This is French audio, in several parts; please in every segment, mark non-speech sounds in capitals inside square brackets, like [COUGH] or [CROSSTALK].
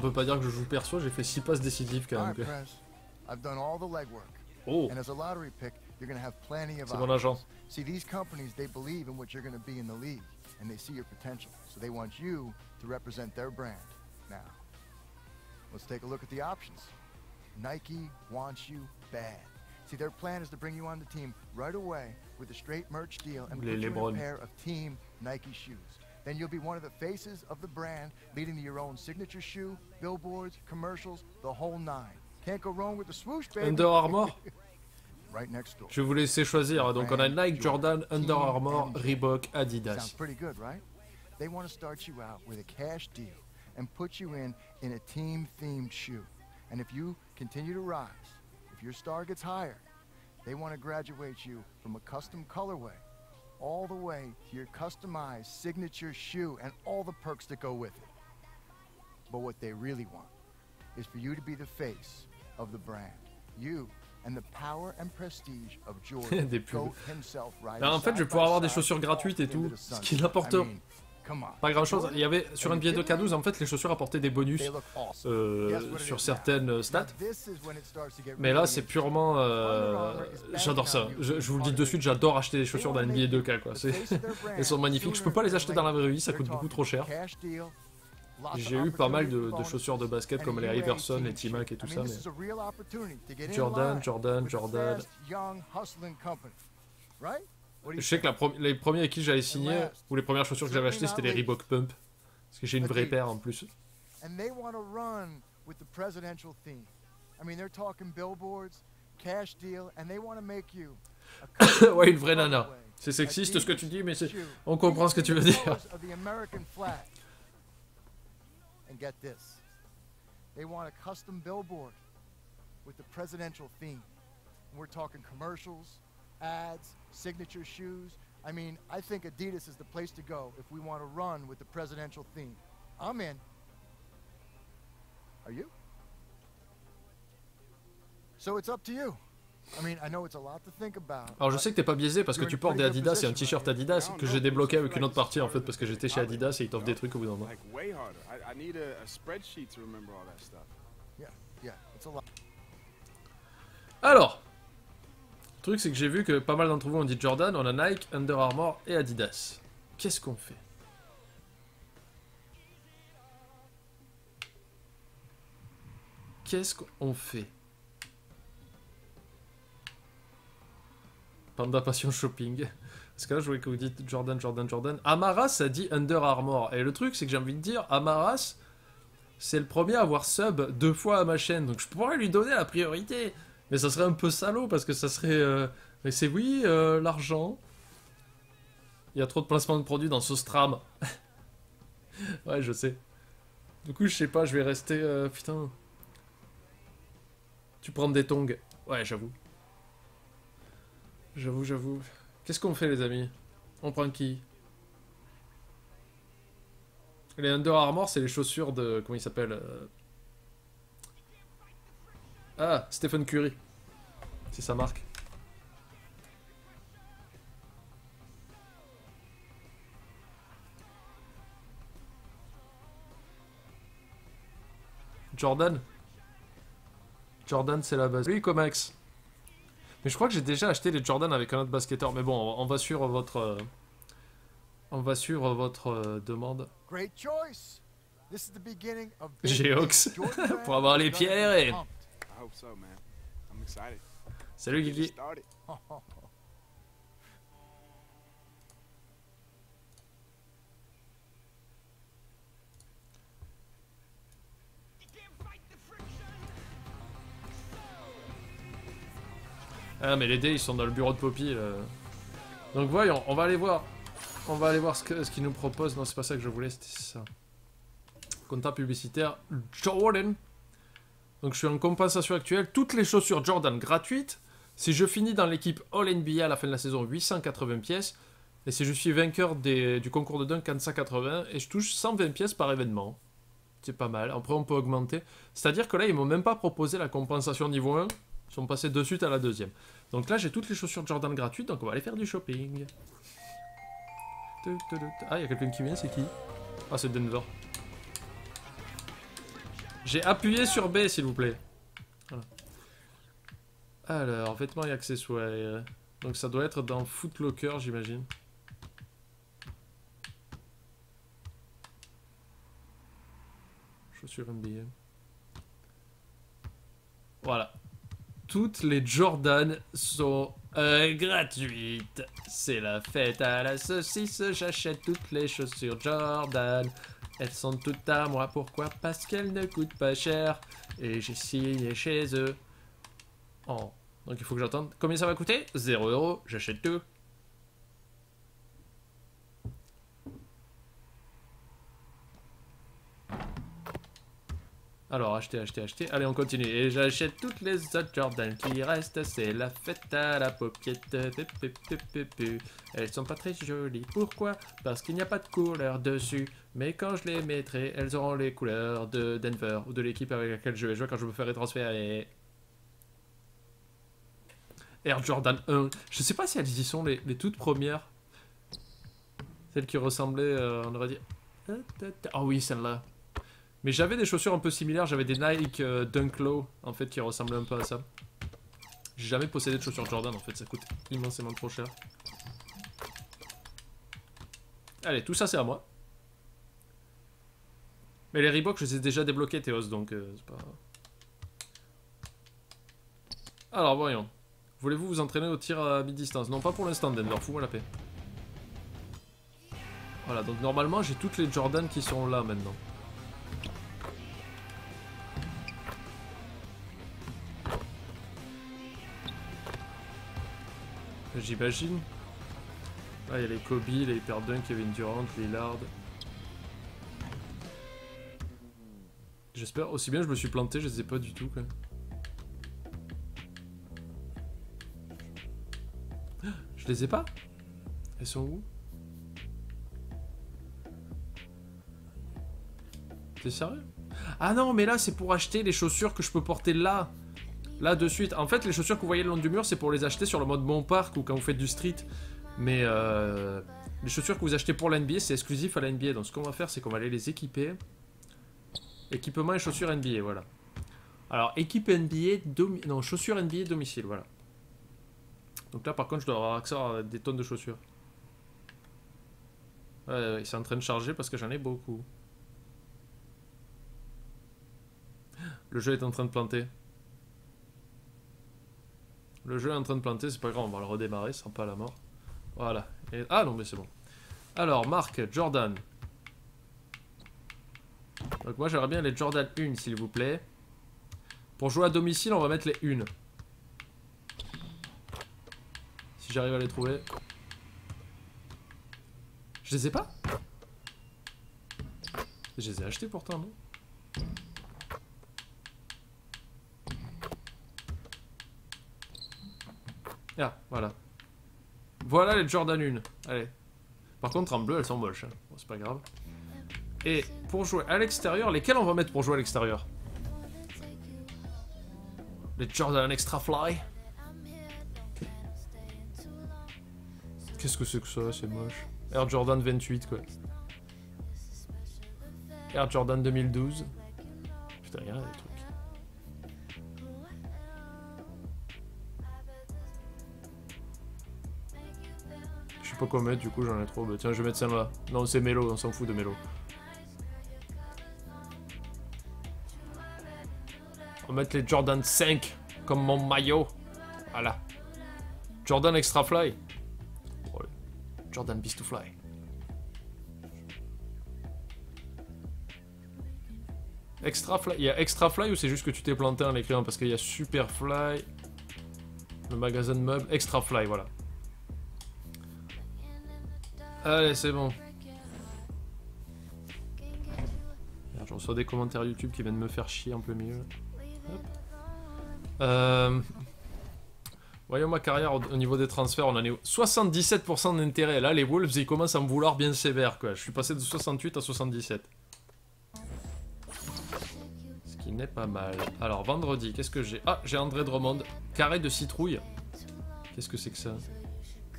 on peut pas dire que je joue perso, j'ai fait 6 passes décisives quand même. Oh, And as a lottery pick, you're going to have plenty of c'est mon agent. See, these companies, they believe in what you're going to be in the league, and they see your potential. So they want you to represent their brand. Now, let's take a look at the options. Nike wants you bad. See, their plan is to bring you on the team right away with a straight merch deal and Les put you in a pair of team Nike shoes. Then you'll be one of the faces of the brand, leading to your own signature shoe, billboards, commercials, the whole nine. Can't go wrong with the swoosh, baby. Under Armour [LAUGHS] right next door. Je vais vous laisser choisir. Donc on a Nike, Jordan, Under Armour, Reebok, Adidas. Sounds pretty good, right? They want to start you out with a cash deal and put you in in a team-themed shoe. And if you continue to rise, if your star gets higher, they want to graduate you from a custom colorway all the way to your customized signature shoe and all the perks that go with it. But what they really want is for you to be the face of the brand. You and the power and prestige of [LAUGHS] Jordan, Des pubs. Himself, en fait, je vais pouvoir avoir des chaussures gratuites et tout, ce qui n'apporte Pas grand chose. Il y avait sur NBA kidding me? 2K12, en fait, les chaussures apportaient des bonus euh, sur certaines now? stats. Mais là, c'est purement. euh, J'adore ça. Je, je vous le dis de suite, j'adore acheter des chaussures dans NBA 2K. Quoi. C'est- [LAUGHS] Elles sont magnifiques. Je peux pas les acheter dans la vraie vie, ça coûte beaucoup trop cher. J'ai eu pas mal de, de chaussures de basket comme les Iverson, les T-Mac et tout ça. Mais Jordan, Jordan, Jordan. Je sais que la les premiers avec qui j'avais signé, ou les premières chaussures que j'avais achetées, c'était les Reebok Pump. Parce que j'ai une vraie paire en plus. And they want to run with the presidential theme. I mean, they're talking billboards, cash deal, and they want to make you [COUGHS] Ouais, une vraie nana. C'est sexiste ce que tu dis, mais on comprend ce que tu veux dire. And get this. They want a custom billboard with the presidential theme. We're talking commercials, ads, signature shoes. I mean, I think Adidas is the place to go if we want to run with the presidential theme. I'm in. Are you? So it's up to you. I mean, I know it's a lot to think about. Alors je sais que t'es pas biaisé parce que tu portes des Adidas et un t-shirt Adidas que j'ai débloqué avec une autre partie en fait parce que j'étais chez Adidas et ils t'offrent des trucs au bout d'un moment. Like way harder. I, I need a, a spreadsheet to remember all that stuff. Yeah, yeah, it's a lot. Alors, le truc c'est que j'ai vu que pas mal d'entre vous ont dit Jordan, on a Nike, Under Armour et Adidas. Qu'est-ce qu'on fait? Qu'est-ce qu'on fait? Panda Passion Shopping. Parce que là, je voulais que vous dites Jordan, Jordan, Jordan. Amaras a dit Under Armour. Et le truc, c'est que j'ai envie de dire, Amaras, c'est le premier à avoir sub deux fois à ma chaîne. Donc je pourrais lui donner la priorité. Mais ça serait un peu salaud parce que ça serait. euh, Mais c'est oui, euh, l'argent. Il y a trop de placements de produits dans ce stram. [LAUGHS] ouais, je sais. Du coup, je sais pas, je vais rester. euh, Putain. Tu prends des tongs. Ouais, j'avoue. J'avoue, j'avoue. Qu'est-ce qu'on fait, les amis? On prend qui? Les Under Armour, c'est les chaussures de. Comment il s'appelle euh, Ah, Stephen Curry. C'est sa marque. Jordan Jordan, c'est la base. Oui, Comax. Mais je crois que j'ai déjà acheté les Jordan avec un autre basketteur. Mais bon, on va suivre votre. euh, On va suivre votre euh, demande. Great choice. This is the beginning of big Geox. things. Jordan Brand [LAUGHS] Pour avoir les is gonna hope so, man. I'm excited. Salut Guigui. [LAUGHS] Ah mais les dés ils sont dans le bureau de Poppy là. Donc voyons, on va aller voir. On va aller voir ce que- ce qu'ils nous proposent. Non c'est pas ça que je voulais, c'était ça. Compta publicitaire Jordan. Donc je suis en compensation actuelle. Toutes les chaussures Jordan gratuites. Si je finis dans l'équipe All NBA à la fin de la saison, 880 pièces. Et si je suis vainqueur du concours de dunk, 480. Et je touche 120 pièces par événement. C'est pas mal. Après on peut augmenter. C'est-à-dire que là ils m'ont même pas proposé la compensation niveau 1. Ils sont passés de suite à la deuxième. Donc là, j'ai toutes les chaussures Jordan gratuites, donc on va aller faire du shopping. Ah, il y a quelqu'un qui vient, c'est qui? Ah, c'est Denver. J'ai appuyé sur B, s'il vous plaît. Alors, vêtements et accessoires. Donc ça doit être dans Footlocker, j'imagine. Chaussures NBA. Voilà. Toutes les Jordan sont euh, gratuites. C'est la fête à la saucisse. J'achète toutes les chaussures Jordan. Elles sont toutes à moi. Pourquoi? Parce qu'elles ne coûtent pas cher. Et j'ai signé chez eux. Oh. Donc il faut que j'attende. Combien ça va coûter? 0 euros. J'achète tout. Alors, acheter, acheter, acheter. Allez, on continue. Et j'achète toutes les autres Jordan qui restent. C'est la fête à la paupiette. Elles sont pas très jolies. Pourquoi? Parce qu'il n'y a pas de couleur dessus. Mais quand je les mettrai, elles auront les couleurs de Denver ou de l'équipe avec laquelle je vais jouer quand je me ferai transférer. Air Jordan 1. Je sais pas si elles y sont, les, toutes premières. Celles qui ressemblaient, euh, on aurait dit. Ah oui, celle-là. Mais j'avais des chaussures un peu similaires, j'avais des Nike euh, Dunk Low, en fait, qui ressemblaient un peu à ça. J'ai jamais possédé de chaussures Jordan, en fait, ça coûte immensément trop cher. Allez, tout ça c'est à moi. Mais les Reebok, je les ai déjà débloqués, Théos, donc euh, c'est pas... Alors, voyons. Voulez-vous vous entraîner au tir à mi-distance? Non, pas pour l'instant, Denver, fous-moi la paix. Voilà, donc normalement, j'ai toutes les Jordan qui sont là, maintenant. J'imagine. Ah, il y a les Kobe, les Hyperdunk, Kevin Durant, Lillard. J'espère. Aussi bien je me suis planté, je ai pas du tout quoi. Je les ai pas? Elles sont où? T'es sérieux? Ah non, mais là c'est pour acheter les chaussures que je peux porter là. Là de suite. En fait, les chaussures que vous voyez le long du mur, c'est pour les acheter sur le mode Mon Parc ou quand vous faites du street. Mais euh, les chaussures que vous achetez pour l'NBA, c'est exclusif à l'NBA. Donc ce qu'on va faire, c'est qu'on va aller les équiper. Équipement et chaussures NBA, voilà. Alors, équipe NBA, non, chaussures NBA domicile, voilà. Donc là, par contre, je dois avoir accès à des tonnes de chaussures. Ouais c'est en train de charger parce que j'en ai beaucoup. Le jeu est en train de planter. Le jeu est en train de planter, c'est pas grave, on va le redémarrer, sera pas la mort. Voilà. Ah non, mais c'est bon. Alors, marque Jordan. Donc moi j'aimerais bien les Jordan 1 s'il vous plaît. Pour jouer à domicile, on va mettre les 1. Si j'arrive à les trouver. Je les ai pas? Je les ai achetés pourtant, non? Ah, voilà. Voilà les Jordan 1. Allez. Par contre, en bleu, elles sont moches. Hein. Bon, c'est pas grave. Et pour jouer à l'extérieur, lesquels on va mettre pour jouer à l'extérieur? Les Jordan Extra Fly Qu'est-ce que c'est que ça? C'est moche. Air Jordan 28, quoi. Air Jordan 2012. Putain, des trucs. Pas quoi du coup j'en ai trop. Bah, tiens, je vais mettre celle-là. Non, c'est Melo, on s'en fout de Melo. On va mettre les Jordan 5 comme mon maillot. Voilà. Jordan Extra Fly. Jordan Beast to Fly. Extra Fly. Il y a Extra Fly ou c'est juste que tu t'es planté en l'écrivant Parce qu'il y a Super Fly. Le magasin de meubles. Extra Fly, voilà. Allez, c'est bon. Je reçois des commentaires YouTube qui viennent me faire chier un peu mieux. Euh... Voyons ma carrière au, niveau des transferts, on en est 77% d'intérêt. Là, les Wolves, ils commencent à me vouloir bien sévère, quoi. Je suis passé de 68 à 77. Ce qui n'est pas mal. Alors, vendredi, qu'est-ce que j'ai? Ah, j'ai André Drummond. Carré de citrouille. Qu'est-ce que c'est que ça?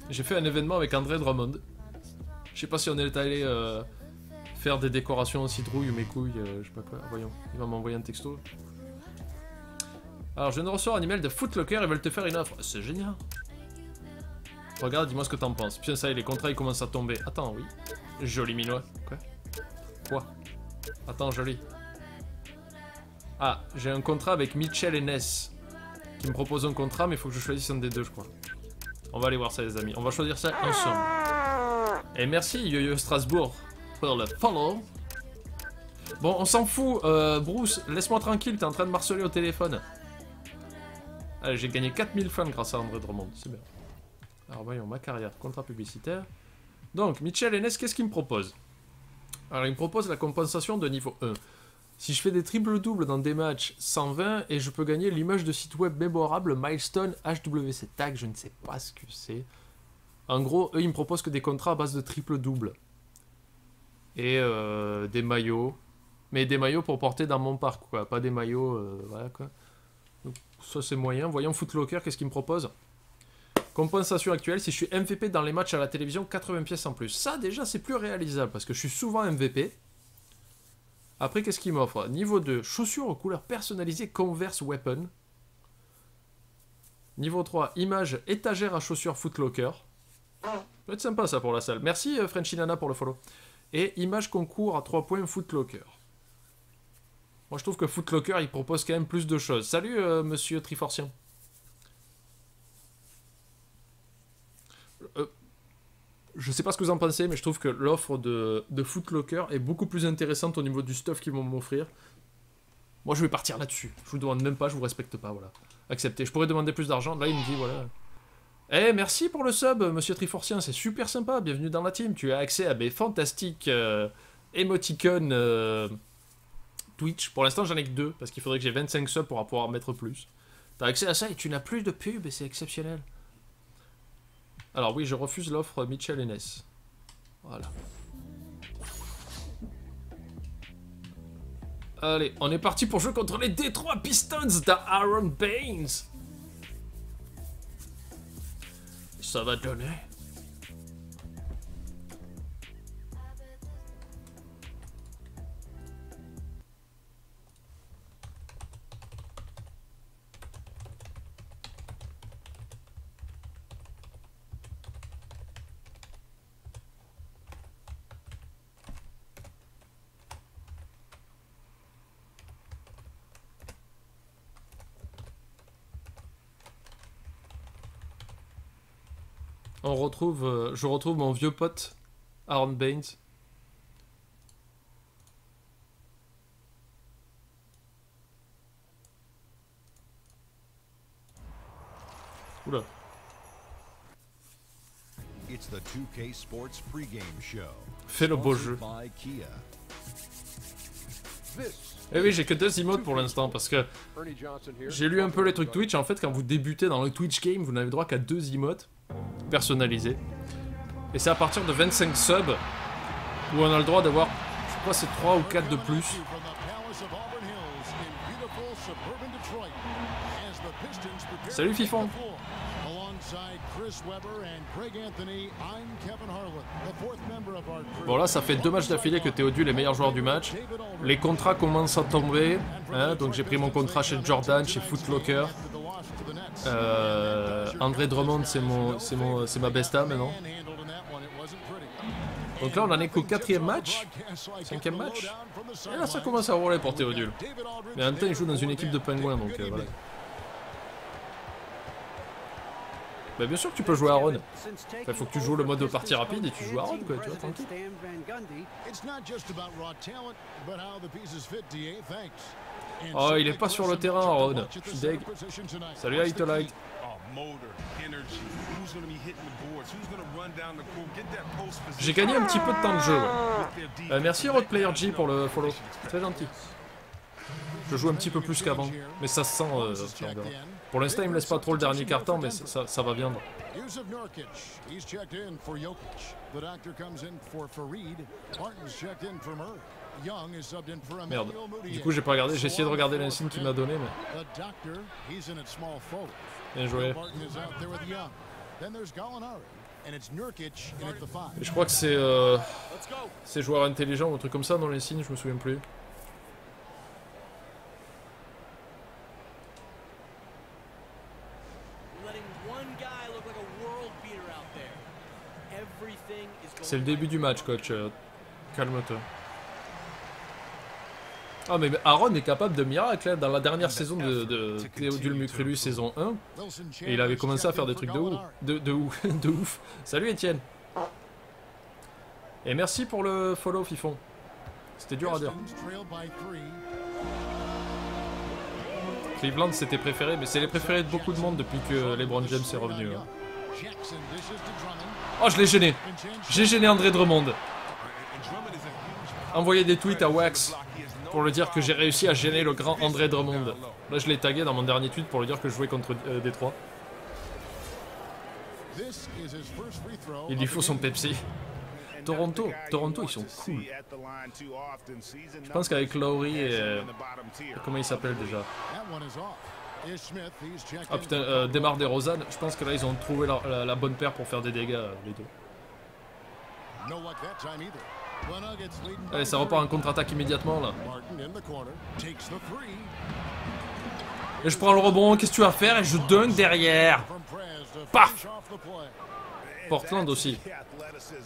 J'ai fait un événement avec André Drummond. Je sais pas si on est allé euh, faire des décorations en citrouille, mes couilles, euh, je sais pas quoi. Voyons, il va m'envoyer un texto. Alors, je de recevoir un email de Footlocker, ils veulent te faire une offre. C'est génial. Regarde, dis-moi ce que t'en penses. Putain, ça y est, les contrats ils commencent à tomber. Attends, oui. Joli minois. Quoi? Quoi? Attends, joli. Ah, j'ai un contrat avec Mitchell et Ness. Qui me propose un contrat, mais il faut que je choisisse un des deux, je crois. On va aller voir ça, les amis. On va choisir ça ensemble. Et merci, Yo-Yo Strasbourg, pour le follow. Bon, on s'en fout. Euh, Bruce, laisse-moi tranquille, t'es en train de marceler au téléphone. Allez, j'ai gagné 4000 fans grâce à André Drummond, c'est bien. Alors voyons, ma carrière, contrat publicitaire. Donc, Mitchell Enes, qu'est-ce qu'il me propose? Alors, il me propose la compensation de niveau 1. Si je fais des triple-doubles dans des matchs, 120, et je peux gagner l'image de site web mémorable Milestone HWC Tag, je ne sais pas ce que c'est. En gros, eux, ils me proposent que des contrats à base de triple-double. Et euh, des maillots. Mais des maillots pour porter dans mon parc, quoi. Pas des maillots, euh, voilà, quoi. Donc, ça, c'est moyen. Voyons Footlocker, qu'est-ce qu'il me propose Compensation actuelle, si je suis MVP dans les matchs à la télévision, 80 pièces en plus. Ça, déjà, c'est plus réalisable parce que je suis souvent MVP. Après, qu'est-ce qu'il m'offre Niveau 2, chaussures aux couleurs personnalisées Converse Weapon. Niveau 3, image étagère à chaussures Footlocker. Ça va être sympa ça pour la salle. Merci euh, Frenchy Nana pour le follow. Et image concours à 3 points Footlocker. Moi je trouve que Footlocker il propose quand même plus de choses. Salut euh, monsieur Triforcien. Euh, je sais pas ce que vous en pensez, mais je trouve que l'offre de, de Footlocker est beaucoup plus intéressante au niveau du stuff qu'ils vont m'offrir. Moi, je vais partir là-dessus. Je vous demande même pas, je vous respecte pas, voilà. Acceptez. Je pourrais demander plus d'argent. Là, il me dit, voilà. Eh, merci pour le sub, monsieur Triforcien, c'est super sympa. Bienvenue dans la team. Tu as accès à mes fantastiques euh, emoticons euh, Twitch. Pour l'instant, j'en ai que deux, parce qu'il faudrait que j'ai 25 subs pour pouvoir mettre plus. T'as accès à ça et tu n'as plus de pub, et c'est exceptionnel. Alors oui, je refuse l'offre Mitchell Enes. Voilà. Allez, on est parti pour jouer contre les Detroit Pistons d'Aaron Baines. Ça retrouve, euh, je retrouve mon vieux pote Aaron Baines. Oula. It's the 2K Sports pregame show. Fais le beau jeu. Eh oui, j'ai que deux emotes pour l'instant parce que j'ai lu un peu les trucs Twitch. En fait, quand vous débutez dans le Twitch game, vous n'avez droit qu'à deux emotes personnalisés. Et c'est à partir de 25 subs où on a le droit d'avoir, je crois, c'est 3 ou 4 de plus. Salut, Fifon. Bon là, ça fait deux matchs d'affilée que Théodule est meilleur joueur du match. Les contrats commencent à tomber. hein, donc j'ai pris mon contrat chez Jordan, chez Footlocker. Euh, André Drummond, c'est mon, ma besta maintenant. Donc là, on en est qu'au quatrième match. Cinquième match. Et là, ça commence à rouler pour Théodule. Mais en même temps, il joue dans une équipe de pingouins, donc euh, voilà. Bah bien sûr que tu peux jouer Aaron. Il faut que tu joues le mode partie rapide et tu joues Aaron, quoi, tu vois, tranquille. It's not just about raw talent, but how the pieces fit, DA. Thanks. And Oh, il est pas sur le terrain, Aaron. Je the suis deg. position tonight. Salut? Light. Oh. J'ai gagné un petit peu de temps de jeu, ouais. Euh, merci Roadplayer G pour le follow. Très gentil. Je joue un petit peu plus qu'avant. Mais ça se sent, euh. Pour l'instant, il me laisse pas trop le dernier carton, mais ça, ça, ça va viendre. Yusuf Nurkic, he's checked in for Jokic. The doctor comes in for Fareed. Martin's checked in for Murray. Young is subbed in for Merde. Du coup, j'ai pas regardé. J'ai essayé de regarder l'insigne qu'il m'a donné, mais The doctor, he's in at small forward. bien joué. Martin is out there with Young. Then there's Gallinari. And it's Nurkic in at the five. Et je crois que c'est euh, c'est joueur intelligent ou un truc comme ça dans les signes, je me souviens plus. Letting one guy look like a world beater out there. Everything is going C'est le début du match, coach. euh, Calme-toi. Ah mais Aaron est capable de miracles hein. dans la dernière saison de, de Mucrelu saison 1 Wilson et il avait commencé à faire des trucs de ouf, [LAUGHS] de, ouf. Salut Étienne. Et merci pour le follow Fifon. C'était dur à dire. Cleveland c'était préféré, mais c'est les préférés de beaucoup de monde depuis que LeBron James est revenu. hein. Oh je l'ai gêné. J'ai gêné André Drummond. Envoyé des tweets à Wax pour lui dire que j'ai réussi à gêner le grand André Drummond. Là je l'ai tagué dans mon dernier tweet pour lui dire que je jouais contre euh, Détroit. Il lui faut son. Pepsi. Toronto, Toronto ils sont cool. Je pense qu'avec Lowry et... euh, comment il s'appelle déjà? Ah in putain, euh, Kobe. Demar DeRozan, je pense que là ils ont trouvé la, la- la bonne paire pour faire des dégâts euh, les deux. Allez, ça three. repart en contre-attaque immédiatement là. Et je prends le rebond, qu'est-ce que tu vas faire? Et je dunk derrière Paf. Portland aussi.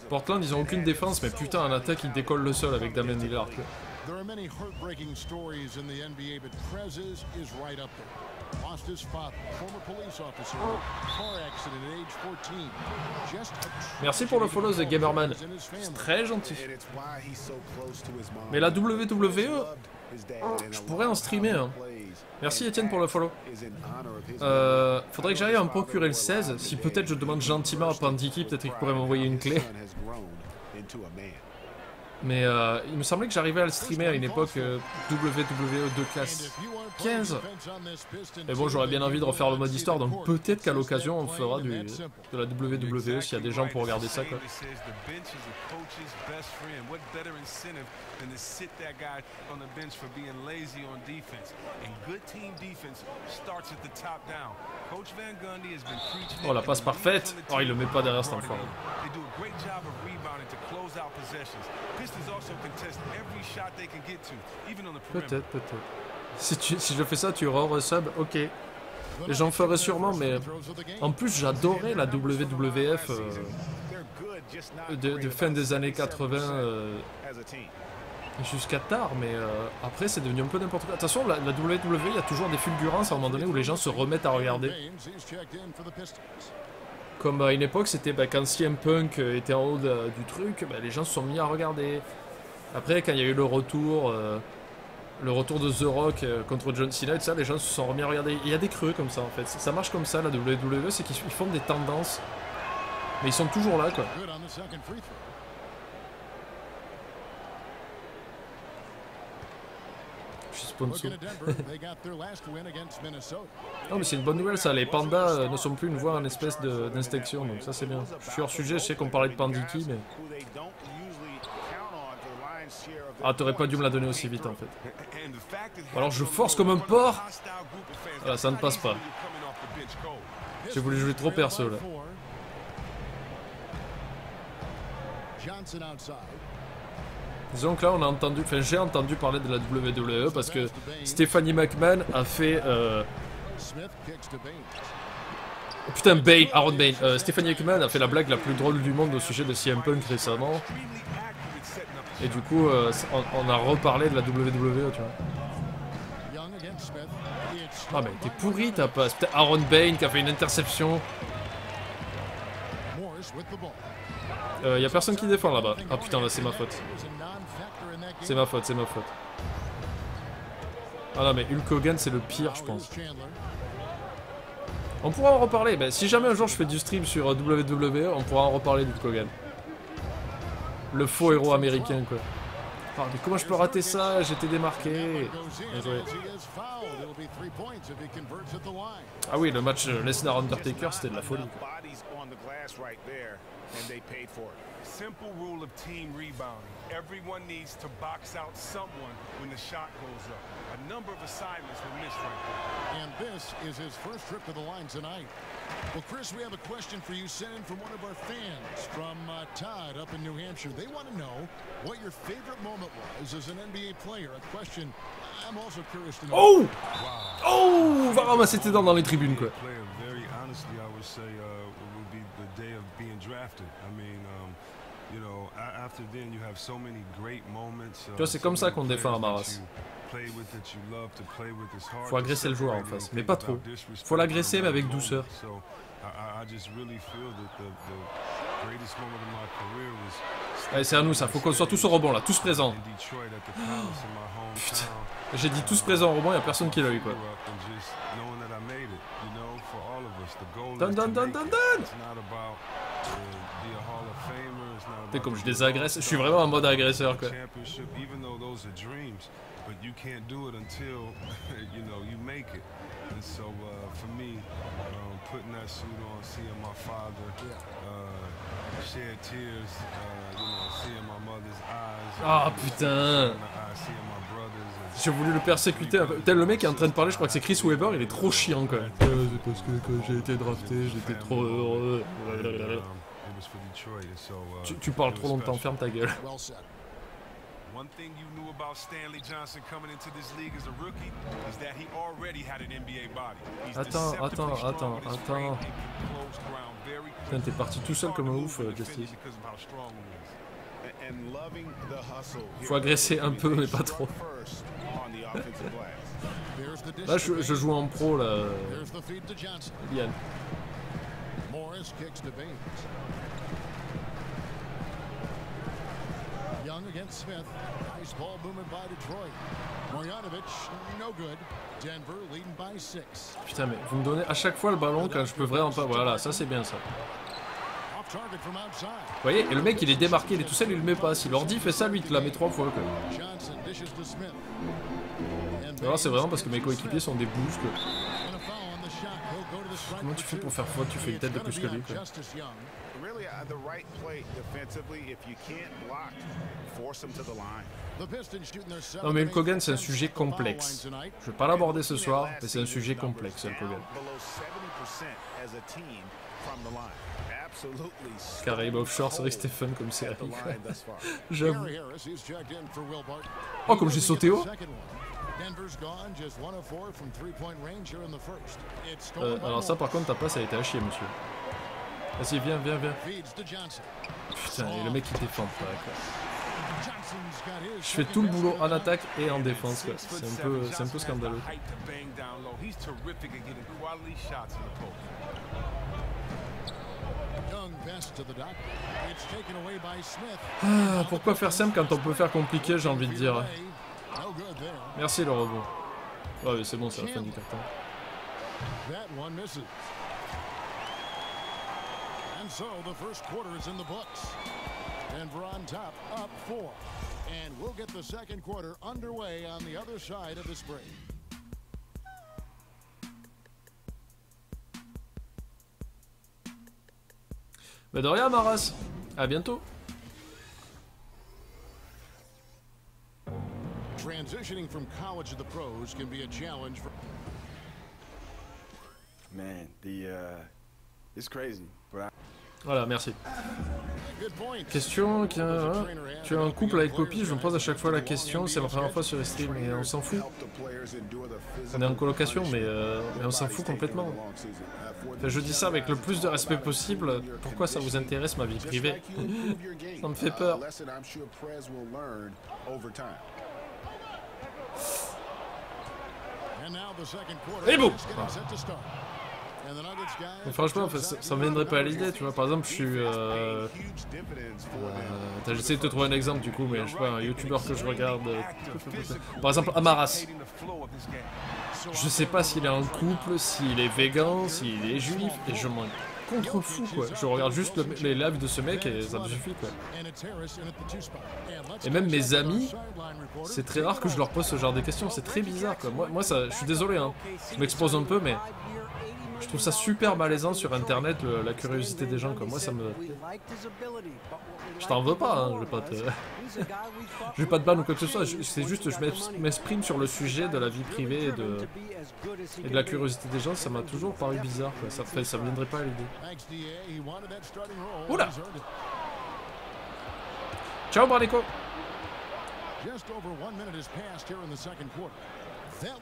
Portland ils ont aucune défense, mais putain en attaque ils décollent le sol avec Damien Lillard. quoi. There are many heartbreaking stories in the NBA, but Prez's is right up there. Lost his father, former police officer, car accident at age 14. Just a Merci pour le follow, The Gamerman. Très gentil. Mais la WWE, je pourrais en streamer. Hein. Merci Étienne pour le follow. Euh, faudrait que j'arrive à me procurer le 16. Si peut-être je demande gentiment à Pandiki, peut-être qu'il pourrait m'envoyer une clé. Mais euh, il me semblait que j'arrivais à le streamer à une époque euh, WWE 2 And classe if you want to play 15. defense on this Pistons Mais bon, j'aurais bien envie de refaire le mode histoire, donc peut-être qu'à l'occasion on fera du, de la WWE s'il y a des gens pour regarder ça. Quoi. It says the bench is a coach's best friend. What better incentive than to sit that guy on the bench for being lazy on defense? And good team defense starts at the top down. Coach Van Gundy has been preaching. Oh, la passe parfaite. Oh, il le met pas derrière, cet brought it enfoiré. in. They do a great job of rebounding to close out possessions. Pistons also contest every shot they can get to, even on the perimeter. Peut-être, peut-être. Si, tu, si je fais ça, tu re-resub, ok. Et j'en ferai sûrement, mais en plus j'adorais la WWF euh, de, fin des années 80 euh, jusqu'à tard, mais euh, après c'est devenu un peu n'importe quoi. De toute façon, la, la WWE, il y a toujours des fulgurances à un moment donné où les gens se remettent à regarder. Comme à une époque, c'était bah, quand CM Punk était en haut du truc, bah, les gens se sont mis à regarder. Après, quand il y a eu le retour, le retour de The Rock euh, contre John Cena et tout ça, les gens se sont remis à regarder. Il y a des creux comme ça en fait. Ça, marche comme ça, la WWE, c'est qu'ils ils font des tendances. Mais ils sont toujours là quoi. Je suis sponsor. [LAUGHS] Non mais c'est une bonne nouvelle ça, les pandas euh, ne sont plus une voie en espèce d'inspection, donc ça c'est bien. Je suis hors sujet, je sais qu'on parlait de Pandiki, mais... Ah t'aurais pas dû me la donner aussi vite en fait. Alors je force comme un porc. Voilà, ça ne passe pas. J'ai voulu jouer trop perso là. Disons que là on a entendu, enfin j'ai entendu parler de la WWE parce que Stephanie McMahon a fait... Euh... Oh, putain Bane, Aaron Bane. Euh, Stephanie McMahon a fait la blague la plus drôle du monde au sujet de CM Punk récemment. Et du coup euh, on, a reparlé de la WWE tu vois. Ah mais t'es pourri ta passe. Putain Aaron Bane qui a fait une interception. Euh, y a personne qui défend là-bas. Ah putain là c'est ma faute. C'est ma faute, c'est ma faute. Ah non mais Hulk Hogan c'est le pire je pense. On pourra en reparler, ben, si jamais un jour je fais du stream sur euh, WWE, on pourra en reparler d'Hulk Hogan. Le faux héros américain quoi. Comment je peux rater ça? J'étais démarqué. Ah oui le match euh, Lesnar Undertaker c'était de la folie. Bodies on the glass right there, and they paid for it. Simple rule of team rebounding. Everyone needs to box out someone when the shot goes up. A number of assignments were missed right there. And this is his first trip to the line tonight. Well, Chris, we have a question for you sent in from one of our fans from uh, Todd up in New Hampshire. They want to know what your favorite moment was as an NBA player. A question I'm also curious to know. Oh Oh Va ramasser tes dents dans les tribunes, quoi. Player, very honestly, I would say uh, it would be the day of being drafted. I mean, um, you know, a- after then you have so many great moments. uh, Tu vois, c'est comme ça qu'on défend Amaras. Faut agresser le joueur en face, mais pas trop. Faut l'agresser, mais avec douceur. Allez, c'est à nous ça, faut qu'on soit tous au rebond là, tous présents. in Detroit at the Palace in my hometown. J'ai dit tous présents au rebond, y a personne qui l'a eu quoi. grew up and just knowing T'es comme to je les agresse, je suis vraiment en mode agresseur quoi. Championship, even though those are dreams, but you can't do it until you know you make it. And so uh, for me, um, putting that suit on, seeing my father uh, shed tears, uh, you know, seeing my mother's eyes, Ah, know, putain. J'ai voulu le persécuter. Tel le mec qui est en train de parler, je crois que c'est Chris Weber, il est trop chiant quoi. Euh, c'est parce que quand j'ai été drafté, j'étais trop heureux. Uh, Tu, tu parles trop longtemps, ferme ta gueule. Well said. One thing you knew about Stanley Johnson coming into this league as a rookie is that he already had an NBA body. He's Attends, attends, attends, attends. Putain, t'es parti tout seul comme un ouf, euh. Justice. Faut agresser un peu, mais pas trop. Là, to je, je joue en pro là. Yann. Morris kicks to Baines. Young against Smith. Nice ball movement by Detroit. Marjanovic, no good. Denver leading by six. Putain, mais vous me donnez à chaque fois le ballon quand je peux vraiment pas. Voilà, ça c'est bien ça. Vous voyez, et le mec il est démarqué, il est tout seul, il le met pas. Si l'ordi fait ça, lui il te la met trois fois quoi. Alors c'est vraiment parce que mes coéquipiers sont des boosts quoi. And a foul on the shot. He'll go to the strike Comment tu fais pour faire faute Tu fais une tête de plus que lui be on quoi. Justice Young. Really, the right play defensively. If you can't block, force them to the line. The Pistons shooting their Non mais Hulk Hogan c'est un sujet complexe. Je vais pas l'aborder ce soir, mais c'est un sujet complexe Hulk Hogan. Below 70% as a team from the line. Absolutely. Caraïbes Offshore, c'est vrai que c'était fun comme série. J'avoue. Oh, comme j'ai sauté haut. Second one. Denver's gone just one of four from three-point range here in the first. It's Euh, alors ça par contre ta passe a été à chier monsieur. Vas-y viens, viens, viens. Putain, et le mec il défend pas quoi. Je fais tout le boulot en attaque et en défense quoi. C'est un peu, c'est un scandaleux. Ah, pourquoi faire simple quand on peut faire compliqué j'ai envie de dire? Merci le rebond. Ouais mais c'est bon c'est la fin du carton. And so the first quarter is in the books. Denver on top, up four. And we'll get the second quarter underway on the other side of this break. Bah de rien Maras. À bientôt. Transitioning from college to the pros can be a challenge for Man, the uh, it's crazy, but I, Voilà merci. Question qui a- hein Tu as un couple avec Poppy, je me pose à chaque fois la question, c'est la première fois sur les streams mais on s'en fout. On est en colocation mais, euh, mais on s'en fout complètement. Enfin, je dis ça avec le plus de respect possible. Pourquoi ça vous intéresse ma vie privée Ça me fait peur. And now the second quarter Et boum is getting set to start. And the Guys Mais franchement, ça, ça me viendrait pas à l'idée, tu vois. Par exemple, je suis. Euh, euh, de te trouver un exemple du coup, mais je sais pas, un youtubeur que je regarde. euh, Par exemple, Amaras. Je sais pas s'il est en couple, s'il est végan, s'il est juif, et je m'en contrefous quoi. Je regarde juste le- les lives de ce mec et ça me suffit quoi. Et même mes amis. C'est très rare que je leur pose ce genre de questions, c'est très bizarre quoi. Moi, moi ça, je suis désolé, hein. je m'expose un peu, mais Je trouve ça super malaisant sur internet, le- la curiosité des gens comme moi, ça me. Je t'en veux pas, hein, je vais pas te. [LAUGHS] Je vais pas te ban ou quoi que ce soit, c'est juste je m'ex- m'exprime sur le sujet de la vie privée et de, et de la curiosité des gens, ça m'a toujours paru bizarre, quoi. Ça, fait, ça me viendrait pas à l'idée. Oula. Ciao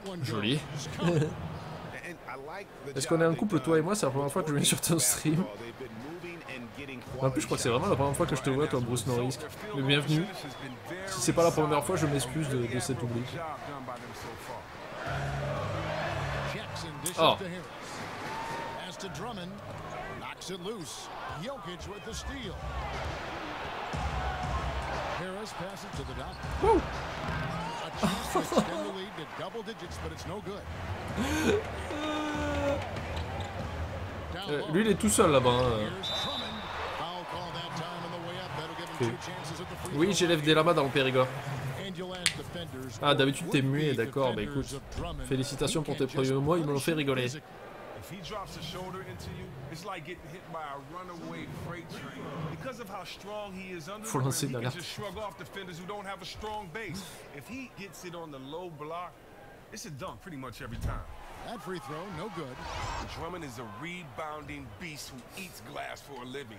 one Joli. [LAUGHS] Est-ce qu'on est en job couple toi et moi? C'est la première fois que je viens sur ton stream. En plus, je crois que c'est vraiment la première fois que je te vois, toi, Bruce Norris. Mais bienvenue. Si c'est pas la première fois, je m'excuse de, de cet oubli. Oh. Woo. Euh, lui, il est tout seul là-bas. hein. Here's Drummond. Foul call that time on the way up. That'll give him Ok. two chances at the free Oui, j'élève des lamas dans le Périgord. Ah, d'habitude, t'es muet, d'accord, bah écoute. Félicitations pour tes premiers mots, ils me l'ont punish fait rigoler. physically. If he drops a shoulder into you, it's like getting hit by a runaway freight train. Because of how strong he is under Faut lancer une alerte. just shrug off defenders who don't have a strong base. If he gets it on the low block, it's a dunk pretty much every time. That free throw, no good. Drummond is a rebounding beast who eats glass for a living.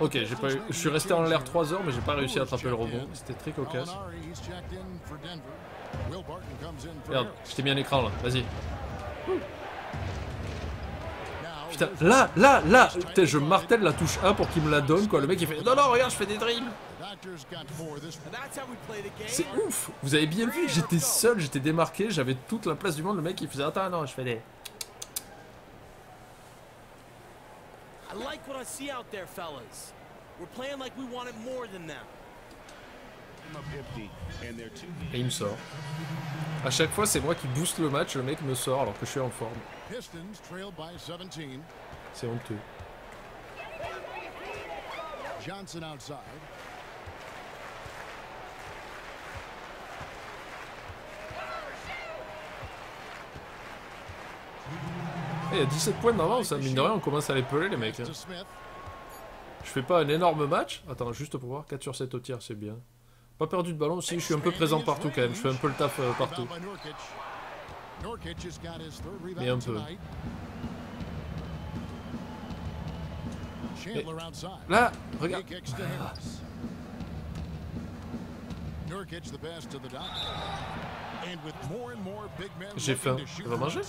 Ok, j'ai pas eu- je suis resté en l'air 3 heures, mais j'ai pas réussi à attraper le rebond. C'était très cocasse. Harris. je t'ai mis un écran là, vas-y. Putain, là, là, là Putain, je martèle la touche 1 pour qu'il me la donne, quoi. Le mec il fait Non, non, regarde, je fais des game. C'est ouf Vous avez bien vu, j'étais seul, j'étais démarqué, j'avais toute la place du monde. Le mec il faisait Attends, non, je fais des. Like what I see out there, fellas. We're playing like we want it more than them. Up empty, and they're two Et il me sort. À chaque fois, c'est moi qui booste le match, le mec me sort alors que je suis en forme. Pistons trailed by 17. C'est honteux. Johnson outside. Il y a 17 points d'avance, hein. mine de rien, on commence à les peler les mecs. hein. Je fais pas un énorme match. Attends, juste pour voir, 4 sur 7 au tir, c'est bien. Pas perdu de ballon, si je suis un peu présent partout quand même, je fais un peu le taf euh, partout. Mais un peu. Là, regarde. kicks J'ai faim. Tu vas manger?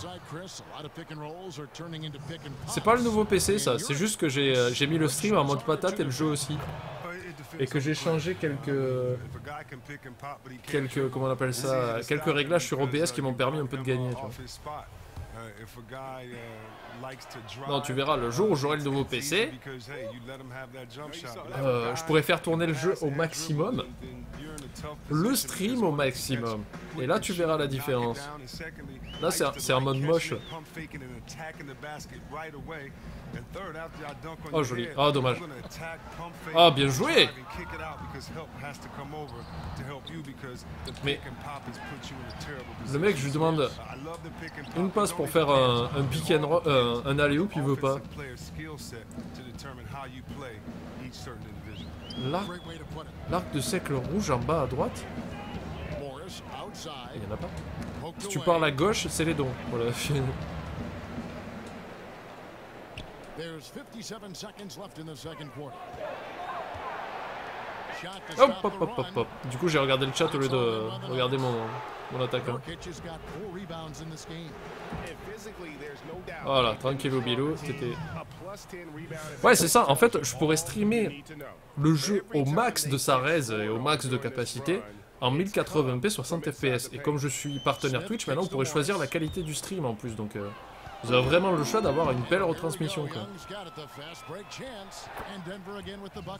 C'est pas le nouveau PC ça, c'est juste que j'ai euh, j'ai mis le stream en mode patate et le jeu aussi. Et que j'ai changé quelques quelques comment on appelle ça quelques réglages sur OBS qui m'ont permis un peu de gagner, tu vois. Non, tu verras, le jour où j'aurai le nouveau PC, euh, je pourrais faire tourner le jeu au maximum, le stream au maximum. Et là, tu verras la différence. Là, c'est un- mode moche. Oh, joli. Ah, dommage. Ah, bien joué. Mais le mec, je lui demande une passe pour faire un, un pick and roll, euh, un alley-oop, il veut pas. L'arc, de cercle rouge en bas à droite, il y en a pas. Si tu parles à gauche, c'est les dons. Voilà. There's 57 seconds left in the second quarter. Shot to Hop, hop, hop, hop, hop. Du coup, j'ai regardé le chat au lieu de regarder mon, mon attaquant. Voilà, tranquillo the bilou, c'était... team. A plus 10 rebound Ouais, c'est ça. En fait, je pourrais streamer le jeu au max de sa res et au max de capacité en 1080p 60 fps. Et comme je suis partenaire Twitch, maintenant, on pourrait choisir la qualité du stream en plus. Donc, euh, vous avez vraiment le choix d'avoir une belle retransmission. Quoi.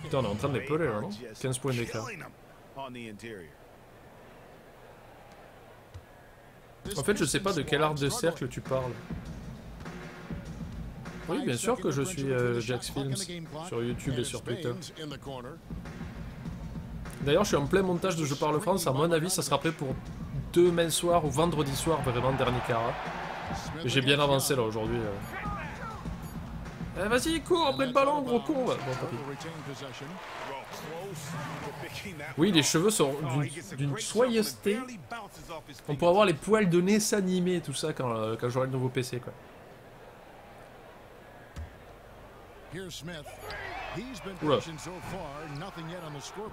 Putain, on est en train de les peler là, are non? just 15 points d'écart. killing them on the interior. This En fait, je sais pas de quel arc de cercle tu parles. Oui, bien sûr que je suis euh, Jax Films sur YouTube et sur Twitter. D'ailleurs, je suis en plein montage de Je parle France. À mon avis, ça sera prêt pour demain soir ou vendredi soir, vraiment, dernier cara. J'ai bien avancé là aujourd'hui. euh. Eh, vas-y, cours après le ballon, gros con. Bon, Oui, les cheveux sont d'une- soyeuseté. On pourrait avoir les poils de nez s'animer, tout ça, quand, euh, quand j'aurai le nouveau PC, quoi. Oula. patient so far. Nothing yet on the scoreboard.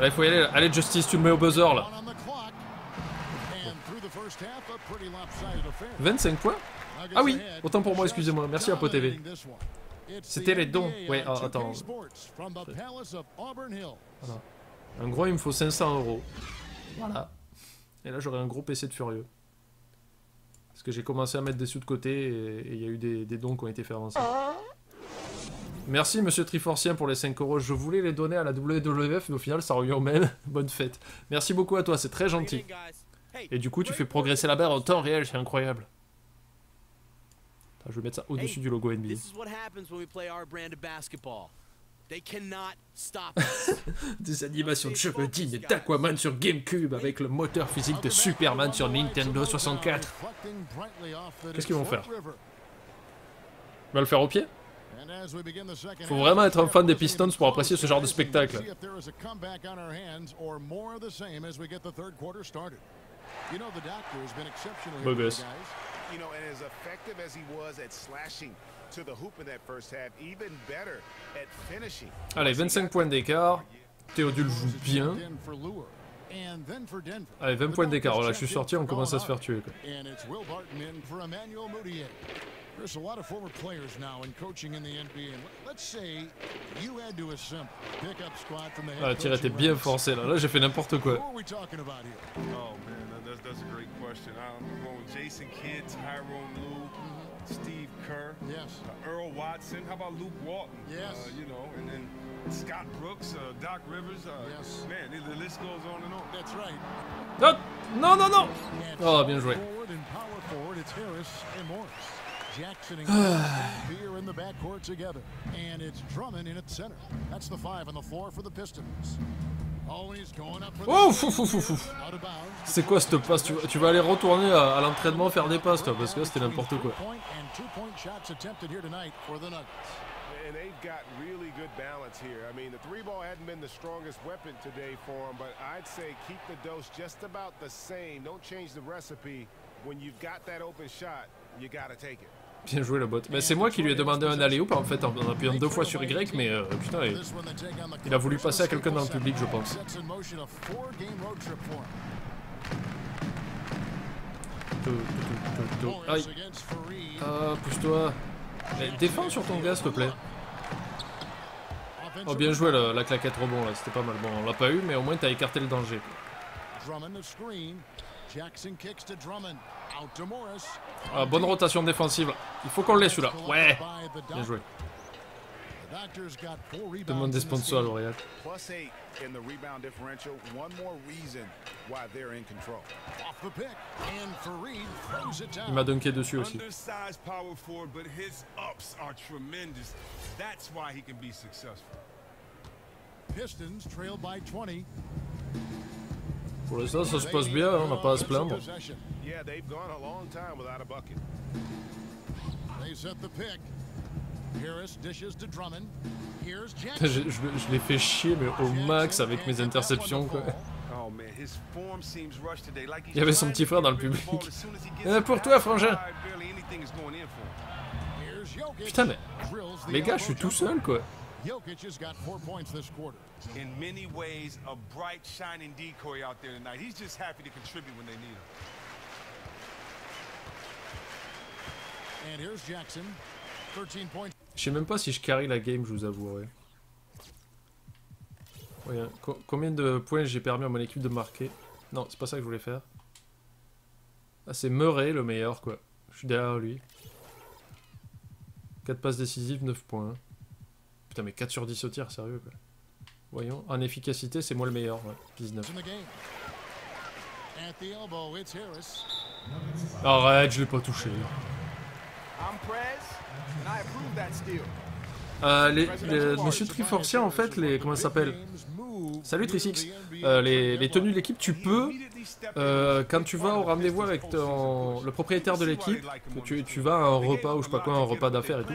Là, il faut y aller. là. Allez, Justice, tu le mets au buzzer, là. One on the clock. And through the first half, a pretty lopsided affair. 25 points? Ah oui, autant pour moi, excusez-moi. Merci à PoTV. C'était les dons. Ouais, ah, 2K attends. En gros, il me faut 500 euros. Voilà. Et là, j'aurai un gros PC de furieux. Parce que j'ai commencé à mettre des sous de côté et et il y a eu des, des dons qui ont été faits avant ça. Merci, monsieur Triforcien, pour les 5 euros. Je voulais les donner à la WWF, mais au final, ça revient au même. [LAUGHS] Bonne fête. Merci beaucoup à toi, c'est très gentil. Et du coup, tu fais progresser la barre en temps réel, c'est incroyable. Je vais mettre ça au-dessus Hey, du logo NBA. This is what happens when we play our brand of basketball. They cannot stop [LAUGHS] us. Des animations de cheveux dignes d'Aquaman sur GameCube avec le moteur physique de Superman sur Nintendo 64. Qu'est-ce qu'ils vont faire? Ils vont le faire au pied? Faut vraiment être un fan des Pistons pour apprécier ce genre de spectacle. Beau gosse. You know, and as effective as he was at slashing to the hoop in that first half, even better at finishing. Allez, 25 points d'écart. Théodule joue bien. Allez, 20 points d'écart. Voilà, je suis sorti, on commence à se faire tuer. Quoi. And it's Will Barton in for Emmanuel Mudiay. There's a lot of former players now in coaching in the NBA. And let's say you had to assemble pickup squad from the head Ah, tir était bien forcé là. Là, j'ai fait n'importe quoi. Oh man, that's, that's a great question. I'm going with Jason Kidd, Tyrone Lue, Steve Kerr, Yes. uh, Earl Watson. How about Luke Walton? Yes. Uh, you know, and then Scott Brooks, uh, Doc Rivers. Uh, Yes. Man, the, the list goes on and on. That's right. No, no, no, non, non And Oh, bien joué. Forward and power forward, it's Harris and Morris. Jackson and [SIGHS] Beer in the backcourt together. And it's Drummond in at center. That's the five on the floor for the Pistons. Oh, fou, fou, fou, fou. C'est quoi cette passe tu, tu vas aller retourner à, à l'entraînement faire des passes, toi, parce que là, c'était n'importe quoi. And they've got really good balance here. I mean, the three ball hadn't been the strongest weapon today for them, but I'd say keep the dose just about the same. Don't change the recipe. When you've got that open shot, you got to take it. Bien joué, le bot. Mais c'est moi qui lui ai demandé un alley en fait, en appuyant deux fois sur Y, mais euh, putain, il, a voulu passer à quelqu'un dans le public, je pense. Aïe. Ah, pousse-toi. Défends sur ton gars, s'il te plaît. Oh, bien joué la, la claquette rebond là, c'était pas mal. Bon, on l'a pas eu, mais au moins t'as écarté le danger. Drummond the screen. Jackson kicks to Drummond. Out to Morris. Ah, bonne rotation défensive. Il faut qu'on l'ait celui-là. Ouais, bien joué. Demande des sponsors à. L'Oréal. Plus eight in the rebound differential. One more reason why they're in control. Off the pick. And Fareed throws it Il m'a dunké dessus aussi. Undersized power forward, but his ups are tremendous. That's why he can be successful. Pistons trailed by 20. Pour l'instant, ça se passe bien, hein, on n'a pas à se plaindre. Je, Jackson. je- je l'ai fait chier, mais au max avec mes interceptions quoi. Oh Il y avait son petit frère dans le public. it pour toi, frangin. Jokic. Putain, mais les gars, je suis tout seul quoi. In many ways, a bright, shining decoy out there tonight. He's just happy to contribute when they need him. And here's Jackson. 13 points. Je sais même pas si je carry la game, je vous avouerai. Ouais. Co- combien de points j'ai permis à mon équipe de marquer? Non, c'est pas ça que je voulais faire. Ah, c'est Murray le meilleur, quoi. Je suis derrière lui. 4 passes décisives, 9 points. Putain, mais 4 sur 10 au tir, sérieux, quoi. Voyons, en efficacité, c'est moi le meilleur, ouais. 19. in the game. At the elbow, it's Harris. Arrête, je l'ai pas touché. Euh, les, les- Monsieur Triforcien, en fait, les. Comment ça s'appelle? Salut Trisix. Euh, les, les tenues de l'équipe, tu peux, euh, quand tu vas au rendez-vous avec le propriétaire de l'équipe, tu, tu vas à un repas ou je sais pas quoi, un repas d'affaires et tout,